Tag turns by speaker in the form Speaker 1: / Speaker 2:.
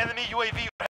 Speaker 1: Enemy UAV